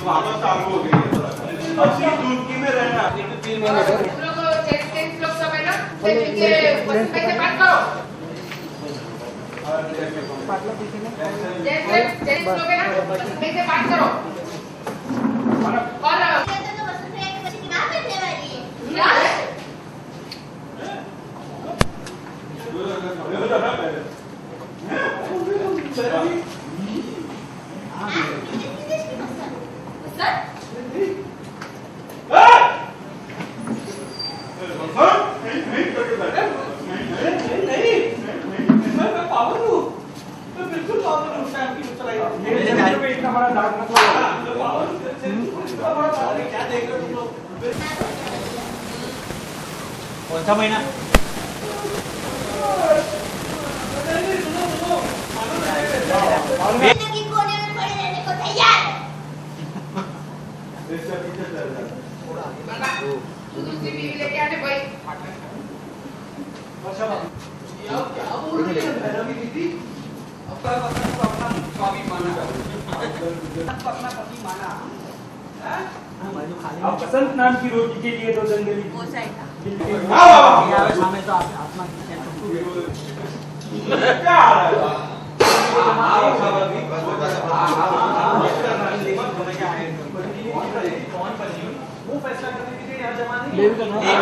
वापस चालू हो गई है। अच्छी दूरकी में रहना तुम लोग जेंट्स जेंट्स लोग सब है ना? सेल्फी के बस में बात करो। जेंट्स जेंट्स जेंट्स लोग है ना? बस बात करो। और क्या सर कौन सा महीना तू दूसरी बीवी लेके आने भाई अब बसंत नाम की रोटी के लिए दो जंगली यार सामने तो आप आत्मा क्या है वो फैसला करने के लिए यहाँ जमा नहीं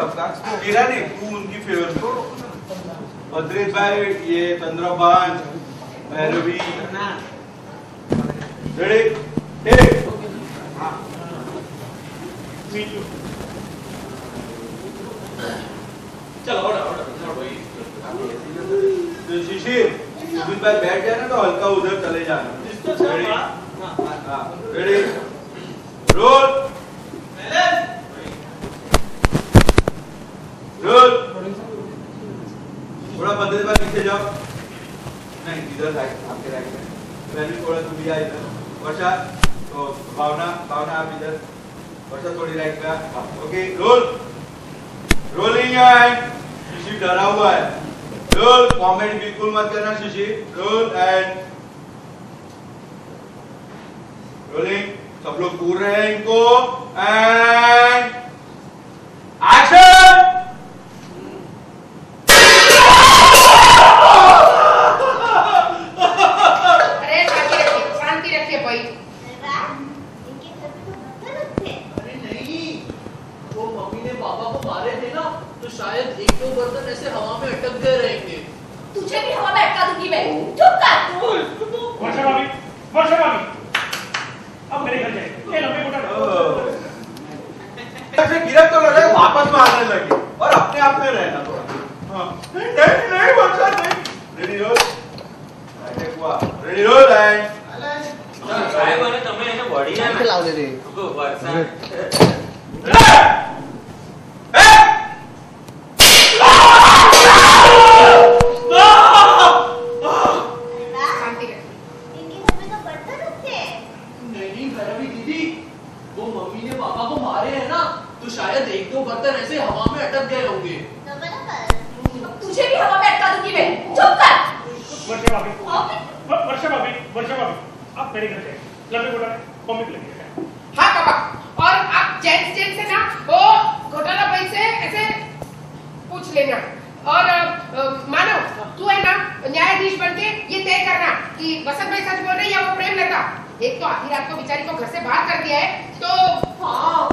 सबका नहीं तू उनकी फेवर में भद्रेश भाई ये चंद्रभान भैरवी चलो ऑर्डर ऑर्डर तो शिशिर सुबिन भाई बैठ जाए ना तो हल्का उधर चले जाना हाँ। रेडी रोल रोल थोड़ा बदल बार पीछे जाओ। नहीं इधर राइट आपके राइट में पहले थोड़ा तुम आ इधर। वर्षा तो भावना भावना आप इधर। वर्षा थोड़ी राइट हाँ, okay roll rolling and Shishir डरा हुआ है। रोल कमेंट बिल्कुल मत करना शिशिर रोल एंड रोलिंग सब लोग पूर रहे हैं इनको। एंड एक्शन अरे शांति रखिए शांति रखिए भाई अरे नहीं वो मम्मी ने पापा को मारे थे ना तो शायद एक दो बर्तन ऐसे हवा में अटक गए रहेंगे तुझे भी हवा में अटका दूंगी मैं चुप कर वर्षा भाभी वर्षा भाभी अब मेरे घर जाए ये लंबे घोटाला ऐसे गिरक तो लगे वापस मारने लगे और अपने आप में रहना थोड़ा हाँ नहीं नहीं नहीं वर्षा नहीं रेडी रोल अटैक हुआ रेडी रोल एंड સાહેબ અને તમે એને વળીને ના- લાવ દે વરસાદ मारे हैं ना तो शायद एक दो बर्तन ऐसे हवा में अटक गए होंगे। अब तुझे भी हवा में अटका दूँगी मैं। चुप कर। वर्षा भाभी। वर्षा भाभी वर्षा भाभी। आप मेरे घर जाए लंबे घोटाले मम्मी को लेके हाँ पापा। और आप जेंट्स जेंट्स से ना वो घोटाला भाई से ऐसे पूछ लेना। और मानो तू है ना न्यायाधीश बनके ये तय करना कि वसंत भाई सच बोल रहे हैं या वो प्रेम लता? एक तो आधी रात को बेचारी को घर से बाहर कर दिया है तो हाँ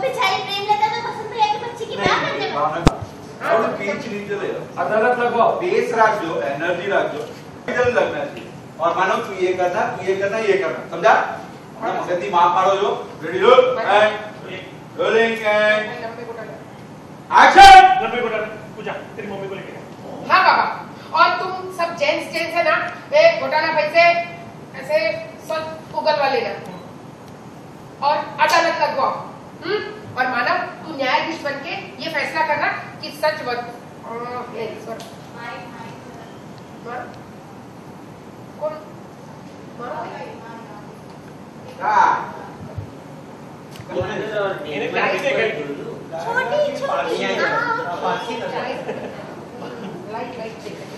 वो बेचारी प्रेमलता तो वसंत भैया के बच्चे की बात करने भावना और पीछ नीचे ले अदालत लगवाओ बेस रख दो एनर्जी रख दो। इधर लगना चाहिए। और मानो तू ये करना तू ये करना ये करना। समझा? अपना मगज मार मारो जो। Ready roll and rolling and action लंबे घोटाले पूजा तेरी मम्मी को लेके हाँ बाबा। और तुम सब जेंट्स जेंट्स है ना ये घोटाला पैसे ऐसे सच उगलवा लेना। और अदालत लगवाओ। हम्म, और मानव तू न्यायाधीश बन के ये फैसला करना कि सच बत छोटी छोटी हाँ। Light light